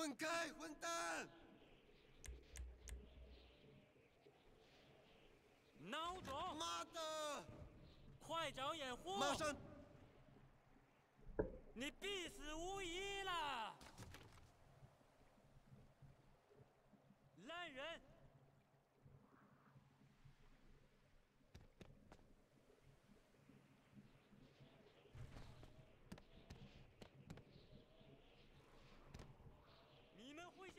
滚开，混蛋！孬种，妈的！快找掩护！马上！你必死无疑了！